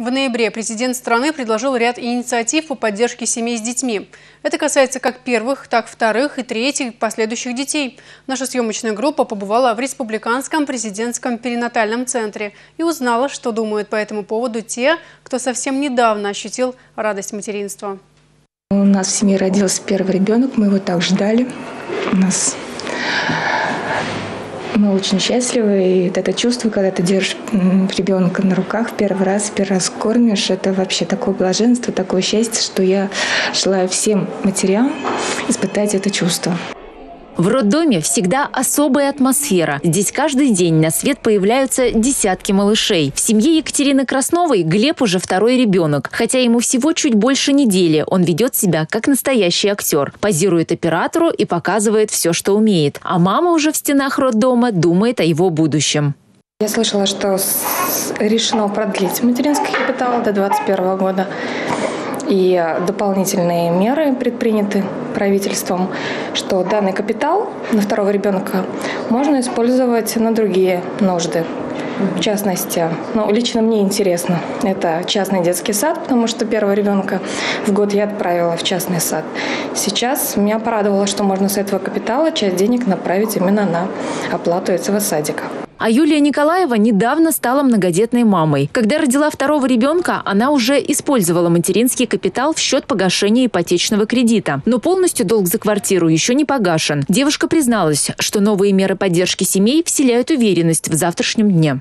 В ноябре президент страны предложил ряд инициатив по поддержке семей с детьми. Это касается как первых, так вторых и третьих последующих детей. Наша съемочная группа побывала в Республиканском президентском перинатальном центре и узнала, что думают по этому поводу те, кто совсем недавно ощутил радость материнства. У нас в семье родился первый ребенок, мы его так ждали. У нас мы очень счастливы, и это чувство, когда ты держишь ребенка на руках первый раз, первый раз кормишь, это вообще такое блаженство, такое счастье, что я желаю всем матерям испытать это чувство. В роддоме всегда особая атмосфера. Здесь каждый день на свет появляются десятки малышей. В семье Екатерины Красновой Глеб уже второй ребенок. Хотя ему всего чуть больше недели, он ведет себя как настоящий актер. Позирует оператору и показывает все, что умеет. А мама уже в стенах роддома думает о его будущем. Я слышала, что решено продлить материнский капитал до 2021 года и дополнительные меры предприняты правительством, что данный капитал на второго ребенка можно использовать на другие нужды. В частности, ну, лично мне интересно, это частный детский сад, потому что первого ребенка в год я отправила в частный сад. Сейчас меня порадовало, что можно с этого капитала часть денег направить именно на оплату этого садика. А Юлия Николаева недавно стала многодетной мамой. Когда родила второго ребенка, она уже использовала материнский капитал в счет погашения ипотечного кредита. Но полностью долг за квартиру еще не погашен. Девушка призналась, что новые меры поддержки семей вселяют уверенность в завтрашнем дне.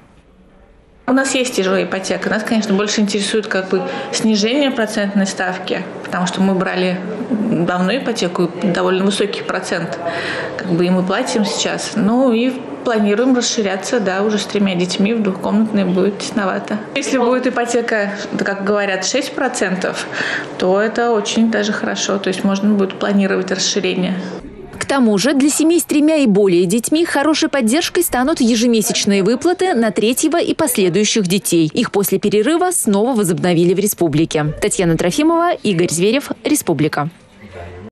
У нас есть тяжелая ипотека. Нас, конечно, больше интересует как бы снижение процентной ставки, потому что мы брали давно ипотеку, довольно высокий процент, как бы и мы платим сейчас. Ну и планируем расширяться, да, уже с тремя детьми в двухкомнатной будет тесновато. Если будет ипотека, как говорят, 6%, то это очень даже хорошо. То есть можно будет планировать расширение. К тому же для семей с тремя и более детьми хорошей поддержкой станут ежемесячные выплаты на третьего и последующих детей. Их после перерыва снова возобновили в республике. Татьяна Трофимова, Игорь Зверев, Республика.